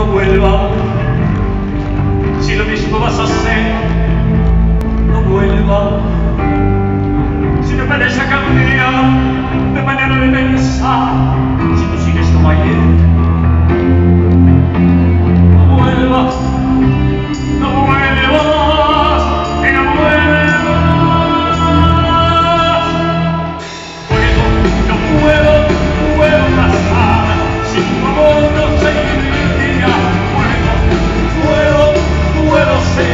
no vuelva. Si lo mismo vas a hacer, no vuelva. Si te parece cambiar de manera de pensar,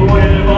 vergonha